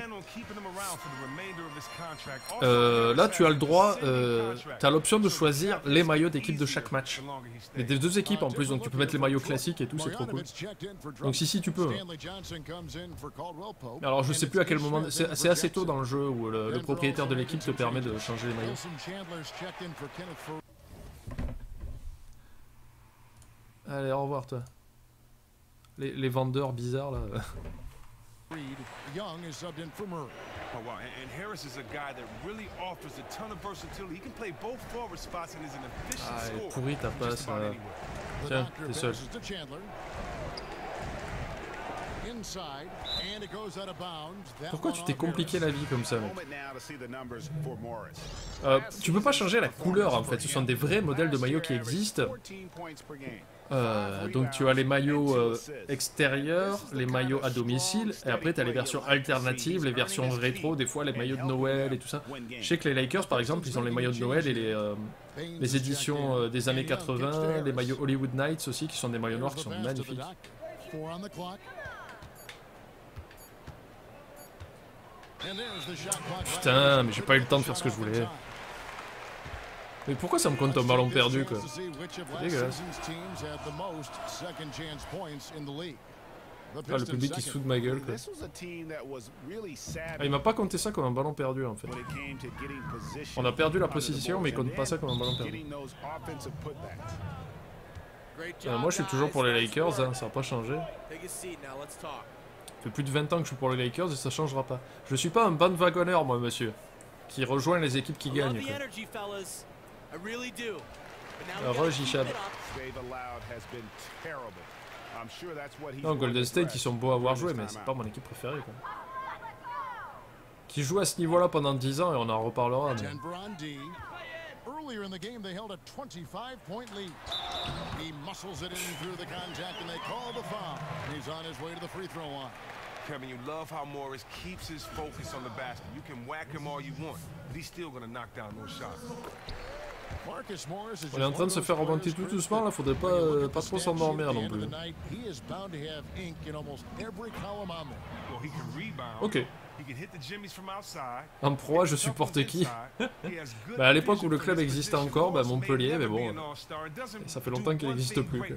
euh, là tu as le droit, euh, tu as l'option de choisir les maillots d'équipe de chaque match. Et des deux équipes en plus, donc tu peux mettre les maillots classiques et tout, c'est trop cool. Donc si si tu peux. Alors je sais plus à quel moment, c'est assez tôt dans le jeu où le, le propriétaire de l'équipe te permet de changer les maillots. Allez, au revoir toi. Les, les vendeurs bizarres là. Young is subbed in for Murray. Oh, wow. And, and Harris is a guy that really offers a ton of versatility. He can play both forward spots and is an efficient Ah, scorer. pourrie ta Just passe about là. anywhere. The Tiens, doctor t'es seul. passes to Chandler. Inside, and it goes out of bounds. That Pourquoi tu t'es compliqué la vie comme ça mec. Euh, Tu peux pas changer la couleur en fait, ce sont des vrais modèles de maillots qui existent. 14 points per game. Euh, donc tu as les maillots euh, extérieurs, les maillots à domicile, et après tu as les versions alternatives, les versions rétro, des fois les maillots de Noël et tout ça. Je sais que les Lakers par exemple, ils ont les maillots de Noël et les, euh, les éditions des années And Young kicks to 80, les maillots Hollywood Nights aussi, qui sont des maillots noirs qui sont magnifiques. Putain, mais j'ai pas eu le temps de faire ce que je voulais. Mais pourquoi ça me compte un ballon perdu quoi C'est dégueulasse. Ah, le public qui se fout de ma gueule quoi. This was a team that was really savvy Ah, il m'a pas compté ça comme un ballon perdu en fait. position On a perdu la balls mais il compte and pas ça comme un ballon perdu. Euh, moi je suis toujours pour les Lakers, hein, ça a pas changé. Ça fait plus de 20 ans que je suis pour les Lakers et ça changera pas. Je suis pas un bandwagonner moi monsieur, qui rejoint les équipes qui gagnent quoi. I really do. Non, Golden State ils sont beaux à voir during jouer this mais c'est pas mon équipe préférée quoi. Qui joue à ce niveau-là pendant 10 ans et on en reparlera. mais- Denver on D. Earlier in the game, they held a 25-point lead. He muscles it in through the contact, and they call the foul. He's on his way to the free throw line. Kevin, you love how Morris keeps his focus on the basket. You can whack him all you want, but he's still going to knock down those shots. Marcus Morris is On est en train de se faire remonter tout doucement là, faudrait pas, euh, pas trop s'endormir non plus. He is bound to have ink in almost every column on there. Well, he can rebound. Ok. He can hit the jimmies from outside. En proie, je supporte qui? [LAUGHS] Bah, à l'époque où le club existait encore, bah, Montpellier, mais bon, ça fait longtemps qu'il n'existe plus, quoi.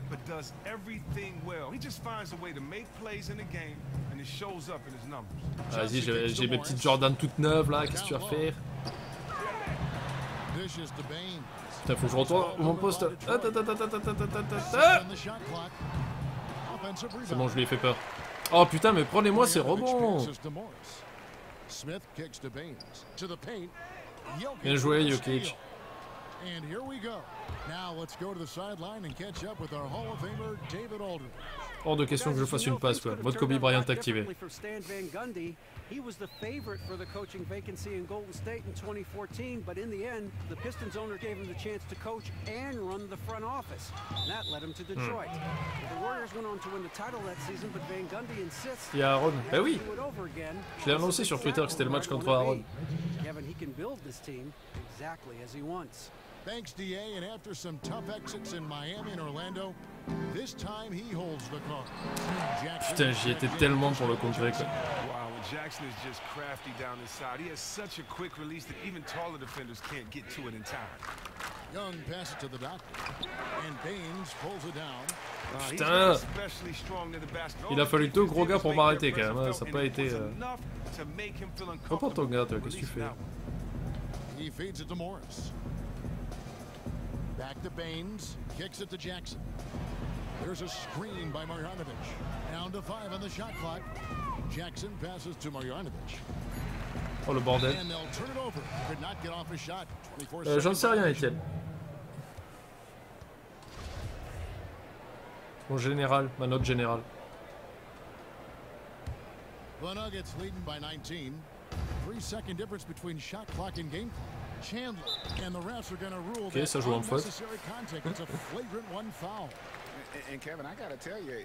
Vas-y, j'ai mes petites Jordan toutes neuves là, qu'est-ce que tu vas faire? Je retourne mon poste. C'est bon, je lui ai fait peur. Oh putain, mais prenez-moi ces rebonds. Bien joué, Jokic. Hors de question que je fasse une passe, quoi. Mode Kobe Bryant activé. For Stan Van Gundy, he was the favorite for the coaching vacancy in Golden State in 2014, but in the end, the Pistons owner gave him the chance to coach and run the front office. And that led him to Detroit. Hmm. The Warriors went on to win the title that season, but Van Gundy insists Il y a Aaron. Bah oui do it over again. Je l'ai annoncé sur Twitter que c'était le match contre Aaron. Kevin, he can build this team exactly as he wants. Thanks, DA, and after some tough exits in Miami and Orlando, this time he holds the card. Putain, j'y étais tellement pour le contrer, quoi. Wow, and Jackson is just crafty down inside. He has such a quick release that even taller defenders can't get to it in time. Young passes to the doctor. And Baines pulls it down. Uh, Putain. not especially strong to the basket. Il a fallu deux gros gars pour m'arrêter, that quand même, Ça a felt, pas été, was euh, enough to make him feel Reprends ton gars, toi, qu'est-ce que tu fais. He feeds it to Morris. Back to Baines. Kicks it to Jackson. There's a screen by Marjanovic. Down to five on the shot clock. Jackson passes to Marjanovic. Oh le bordel. And they'll turn it over. Could not get off a shot. 24 Euh, J'en sais rien. Etienne. Mon général, ma note générale. The Nuggets leading by 19. Three second difference between shot clock and game clock. Chandler and the refs are going to rule Ok, that ça joue en faute. unnecessary contact. It's a flagrant one foul.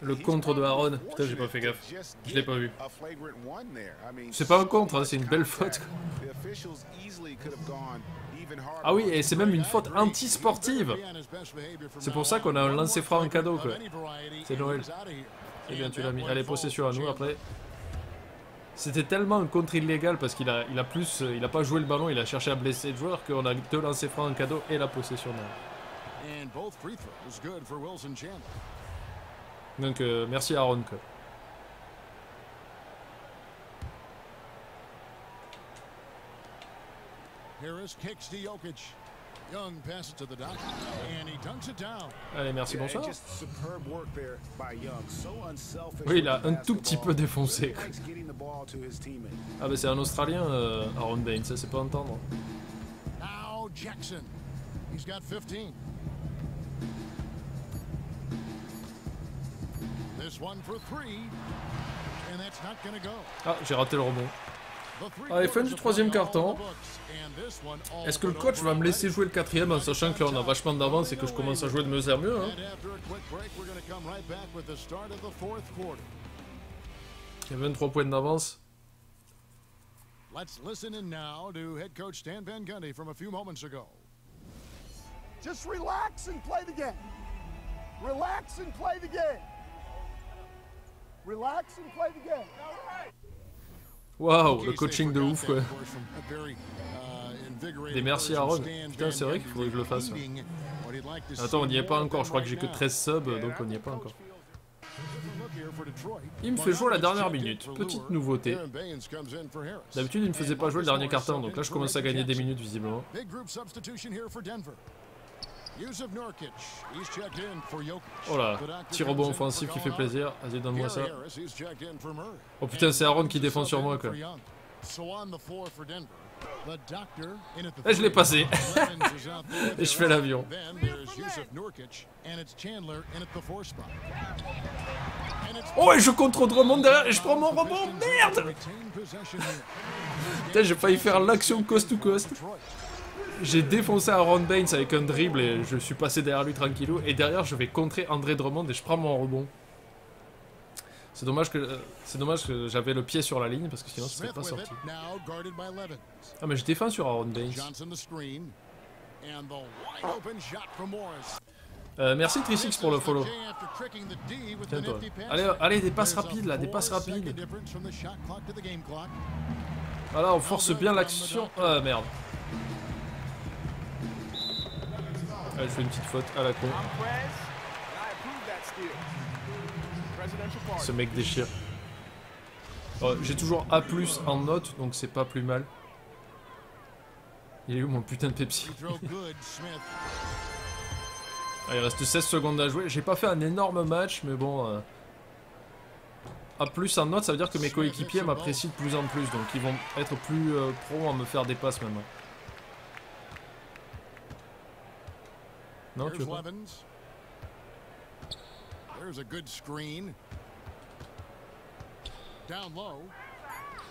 Le contre de Aaron. Putain, j'ai pas fait gaffe. Je l'ai pas vu. C'est pas un contre, hein, c'est une belle faute. Ah oui, et c'est même une faute anti-sportive. C'est pour ça qu'on a un lancer franc en cadeau. C'est Noël. Eh bien, tu l'as mis. Allez, possession à nous après. C'était tellement un contre illégal parce qu'il a, il a plus, euh, il a pas joué le ballon, il a cherché à blesser le joueur qu'on a deux lancers francs en cadeau et la possession derrière. Donc euh, merci Aaron. Quoi. Harris kicks to Jokic. Young passes to the doctor, and he dunks it down. Allez, merci, bonsoir. just superb work there by Young. So unselfish Oui, il a un tout petit peu défoncé. Ah bah c'est un Australien, euh, Aaron Baines, ça c'est pas entendre. Now Jackson. He's got 15. Ah, j'ai raté le rebond. Allez, fin du troisième carton. Est-ce que le coach va me laisser jouer le quatrième en sachant que là on a vachement d'avance et que je commence à jouer de mieux en mieux hein? Il y a 23 points d'avance. Let's listen in now to head coach Stan Van Gundy from a few moments ago. Just relax and play the game. Relax and play the game. Relax and play the game. Waouh, le coaching de ouf quoi. uh, Des merci Aaron. Putain, c'est vrai qu'il faudrait que je le fasse. Attends, on n'y est pas encore, je crois que j'ai que 13 subs, donc on n'y est pas encore. Il me fait jouer à la dernière minute, petite nouveauté. D'habitude il me faisait pas jouer le dernier carton, donc là je commence à gagner des minutes visiblement. Oh là, petit rebond for offensif qui fait plaisir. Vas-y, donne-moi ça. Oh putain, c'est Aaron qui défend sur moi quoi. So on the floor for Denver. The doctor in at the Eh, je l'ai passé. [LAUGHS] Et je fais l'avion. Then there's Yusuf Nurkic, and it's Chandler in at the four spot. And it's Oh, et je contre Drummond derrière et je prends mon rebond, merde. Putain, j'ai failli faire l'action coast to coast. J'ai défoncé Aaron Baines avec un dribble et je suis passé derrière lui tranquillou. Et derrière, je vais contrer André Drummond et je prends mon rebond. C'est dommage que c'est dommage que j'avais le pied sur la ligne parce que sinon ça serait pas sorti. Ah mais je défends sur Aaron Baines. Euh, merci Trisix pour le follow. Nifty pass. Allez, allez, des passes rapides là, des passes rapides. Voilà, on force bien l'action. Ah merde. Je fais une petite faute à la con. Ce mec déchire. Oh, J'ai toujours A en note, donc c'est pas plus mal. Il est où mon putain de Pepsi? [LAUGHS] Ah, Il reste 16 secondes à jouer. J'ai pas fait un énorme match, mais bon. euh, A en note, ça veut dire que mes coéquipiers m'apprécient de plus en plus, donc ils vont être plus euh, pros à me faire des passes maintenant. Non, tu veux pas Levens. There's a good screen. Down low.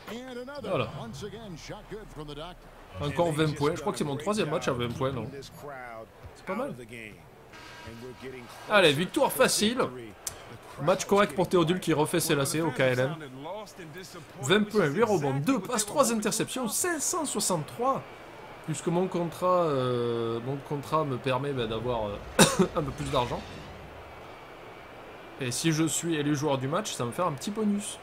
And another. Voilà. Once again, shot good from the doctor. Encore 20 points. Je crois que c'est mon troisième match à 20 points, non C'est pas mal. Allez, victoire facile. Match correct pour Théodule qui refait ses lacets au KLM. 20 points, 8 rebonds, 2 passes, 3 interceptions, 563. Puisque mon contrat, euh, mon contrat me permet bah, d'avoir euh, [COUGHS] un peu plus d'argent. Et si je suis élu joueur du match, ça va me faire un petit bonus.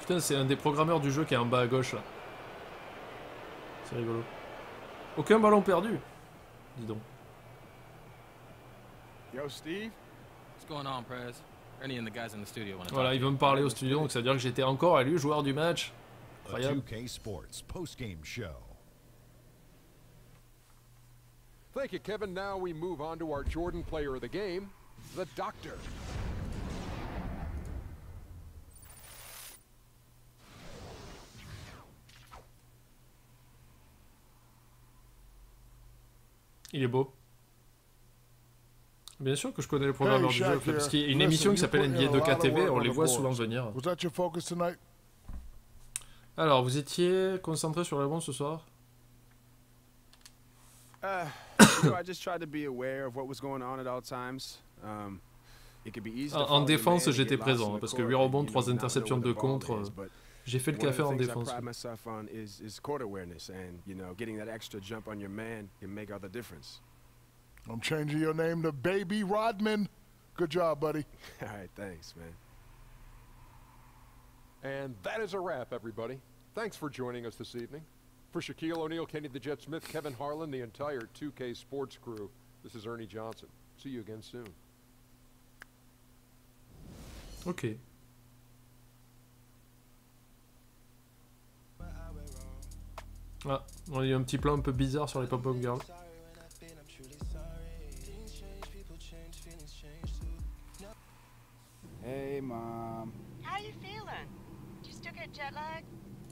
Putain, c'est un des programmeurs du jeu qui est en bas à gauche là. C'est rigolo. Aucun ballon perdu. Dis donc. Yo, Steve? What's going on, Prez? Ernie and the guys in the studio want to Voilà, il veut me parler au studio, donc ça veut dire que j'étais encore élu joueur du match. Incroyable. 2K Sports post-game show. Thank you, Kevin. Now we move on to our Jordan player of the game, the Doctor. Il est beau. Bien sûr que je connais les programmeurs Hey, du jeu, parce qu'il y a une Listen, émission qui s'appelle NBA a lot of 2KTV, work on les voit souvent venir. Was that your focus tonight? Alors, vous étiez concentré sur le bon ce soir? Uh, [COUGHS] you know, I just tried to be aware of what was going on at all times. Um, it could be easy to En, défense, j'étais présent, parce que court 8 and, rebonds, you 3 know, not know interceptions de contre. J'ai fait le café en défense. pride myself on is, is court awareness, and you know, getting that extra jump on your man can make all the difference. I'm changing your name to Baby Rodman. Good job, buddy. [LAUGHS] all right, thanks, man. And that is a wrap, everybody. Thanks for joining us this evening. For Shaquille O'Neal, Kenny the Jet Smith, Kevin Harlan, the entire 2K Sports crew, this is Ernie Johnson. See you again soon. Ok. Ah, on a eu un petit plan un peu bizarre sur les pop-up girls. Hey, Mom. How are you feeling? Do you still get jet lag?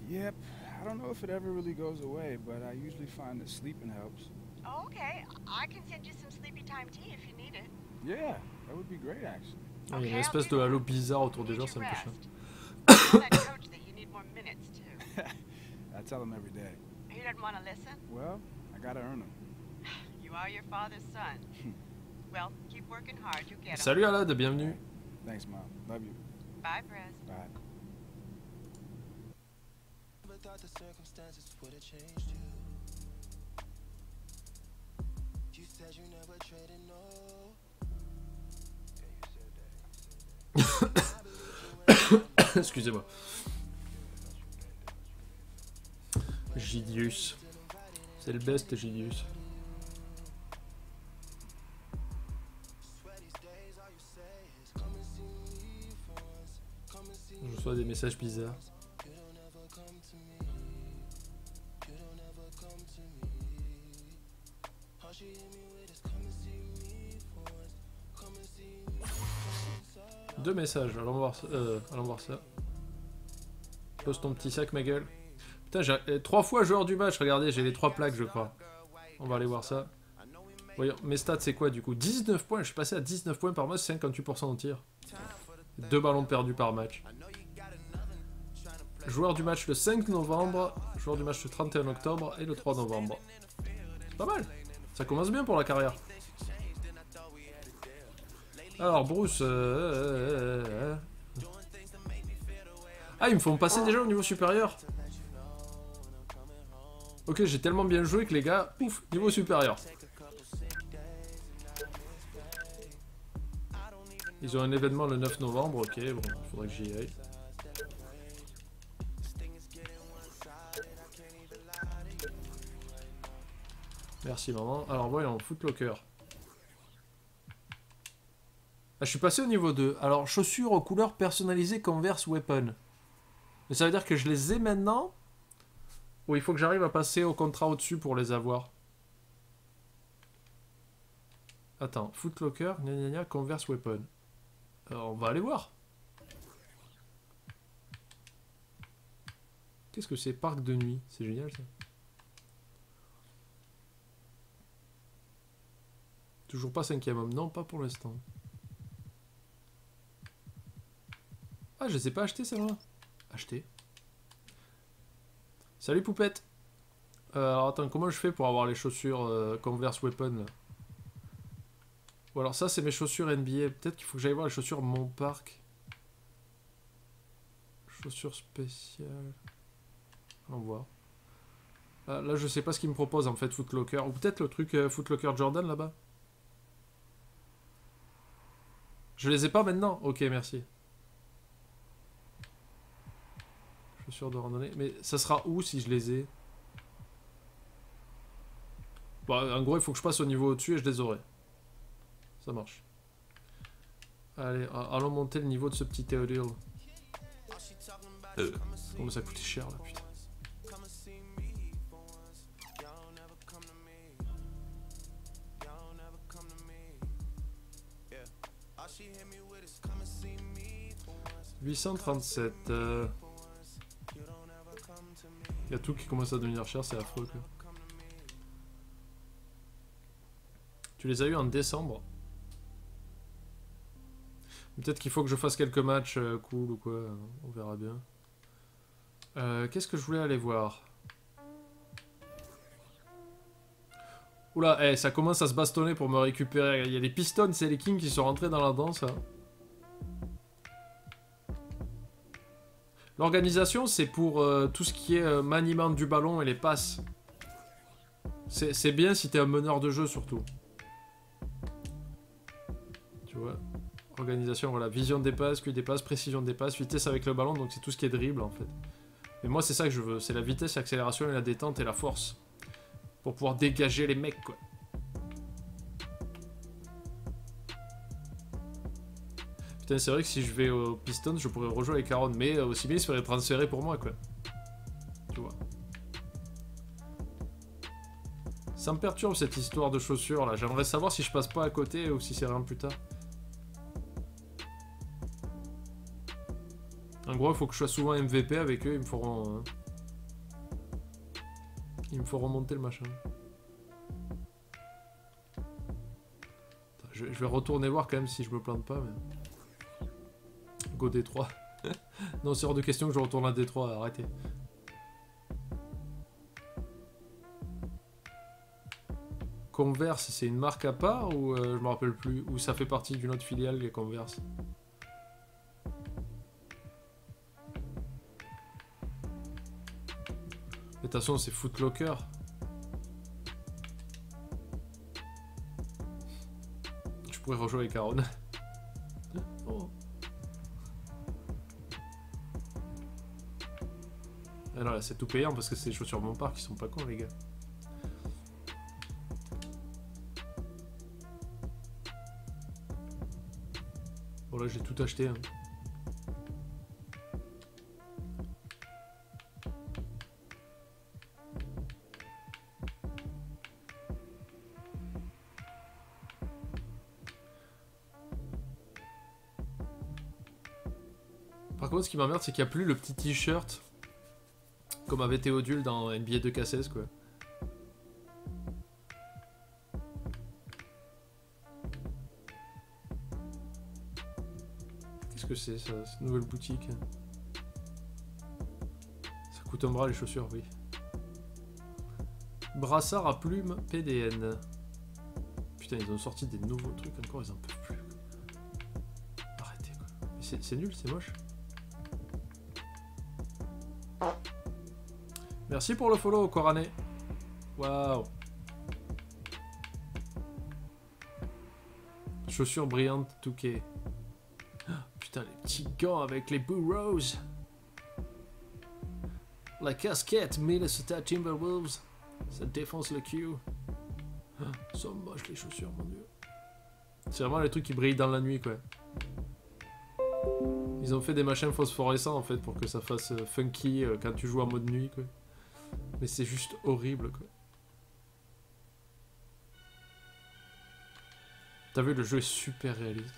Yep, I don't know if it ever really goes away, but I usually find that sleeping helps. Oh, okay. I can send you some sleepy time tea if you need it. Yeah, that would be great, actually. Ah, Il y a une espèce de halo bizarre autour des gens, c'est un peu chiant. That coach that you need more minutes too. [LAUGHS] I tell him every day. He doesn't want to listen. Well, I gotta earn them. [SIGHS] You are your father's son. well, keep working hard. You get 'em. Salut Alad, bienvenue. Thanks, Mom. Love you. Bye, Prez. Bye. Never thought the circumstances would have changed you. You said you never traded no. Excusez-moi. Gidius. C'est le best, Gidius. Je reçois des messages bizarres. Deux messages, allons voir, ça- euh, allons voir ça. Pose ton petit sac, ma gueule. Putain, j'ai euh, trois fois joueur du match, regardez, j'ai les trois plaques, je crois. On va aller voir ça. Voyons, mes stats, c'est quoi du coup? 19 points, je suis passé à 19 points par match, 58% de tir. Deux ballons perdus par match. Joueur du match le 5 novembre, joueur du match le 31 octobre et le 3 novembre. Pas mal. Ça commence bien pour la carrière. Alors, Bruce. euh, euh, euh. Ah, ils me font passer déjà au niveau supérieur. Ok, j'ai tellement bien joué que les gars, ouf, niveau supérieur. Ils ont un événement le 9 novembre, ok, bon, faudrait que j'y aille. Merci maman. Alors voyons, Footlocker. Ah, je suis passé au niveau 2. Alors, chaussures aux couleurs personnalisées Converse Weapon. Mais ça veut dire que je les ai maintenant Ou il faut que j'arrive à passer au contrat au-dessus pour les avoir? Attends, Footlocker, gna gna gna, Converse Weapon. Alors, on va aller voir. Qu'est-ce que c'est Parc de nuit? C'est génial ça. Toujours pas cinquième homme. Non, pas pour l'instant. Ah, je les ai pas achetés, celle-là. Acheter. Salut, poupette. Euh, alors, attends, comment je fais pour avoir les chaussures euh, Converse Weapon Ou alors, ça, c'est mes chaussures NBA. Peut-être qu'il faut que j'aille voir les chaussures Mon Parc. Chaussures spéciales. Allons voir. Ah, là, je sais pas ce qu'il me propose en fait, Footlocker. Ou peut-être le truc euh, Footlocker Jordan là-bas. Je les ai pas maintenant Ok, merci. Chaussures de randonnée. Mais ça sera où si je les ai? Bon, en gros, il faut que je passe au niveau au-dessus et je les aurai. Ça marche. Allez, allons monter le niveau de ce petit Théodule. Euh. Comment ça coûtait cher là, putain. All she hit me with is come and see me for once. 837. euh, Il y a tout qui commence à devenir cher, c'est affreux. quoi. Tu les as eu en décembre? Peut-être qu'il faut que je fasse quelques matchs euh, cool ou quoi, on verra bien. Euh, Qu'est-ce que je voulais aller voir? Oula, eh, ça commence à se bastonner pour me récupérer. Il y a les Pistons et les Kings qui sont rentrés dans la danse. hein. L'organisation, c'est pour euh, tout ce qui est euh, maniement du ballon et les passes. C'est c'est bien si t'es un meneur de jeu, surtout. Tu vois? Organisation, voilà. Vision des passes, QI des passes, précision des passes, vitesse avec le ballon, donc c'est tout ce qui est dribble, en fait. Mais moi, c'est ça que je veux. C'est la vitesse, l'accélération et la détente et la force. Pour pouvoir dégager les mecs, quoi. Putain, c'est vrai que si je vais au Pistons, je pourrais rejouer avec Aaron, mais euh, aussi bien il se ferait transférer pour moi, quoi. Tu vois. Ça me perturbe cette histoire de chaussures là. J'aimerais savoir si je passe pas à côté ou si c'est rien plus tard. En gros, il faut que je sois souvent MVP avec eux, ils me feront. euh, Il me faut remonter le machin. Je, vais retourner voir quand même si je me plante pas. Mais... Go D3. [LAUGHS] non, c'est hors de question que je retourne à D3, arrêtez. Converse, c'est une marque à part ou euh, je me rappelle plus Ou ça fait partie d'une autre filiale, les Converse? Mais de toute façon, c'est Footlocker. Je pourrais rejouer avec Aaron. oh. Non, là, c'est tout payant parce que c'est les chaussures mon parc qui sont pas cons, les gars. Bon, là, j'ai tout acheté. hein. Ce qui m'emmerde, c'est qu'il n'y a plus le petit t-shirt comme avait Théodule dans NBA 2K16, quoi. Qu'est-ce que c'est, ça Cette nouvelle boutique? Ça coûte un bras, les chaussures, oui. Brassard à plumes PDN. Putain, ils ont sorti des nouveaux trucs encore, ils en peuvent plus. Arrêtez, quoi. C'est nul, c'est moche. Merci pour le follow, Corané. Waouh. Chaussures brillantes, Touquet. [GASPS] Putain, les petits gants avec les Rose. La casquette Minnesota Timberwolves. Ça défonce le. Ah, [GASPS] sont les chaussures, mon dieu. C'est vraiment les trucs qui brillent dans la nuit, quoi. Ils ont fait des machins phosphorescents en fait pour que ça fasse euh, funky euh, quand tu joues en mode nuit, quoi. Mais c'est juste horrible, quoi. T'as vu, le jeu est super réaliste.